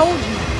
told you.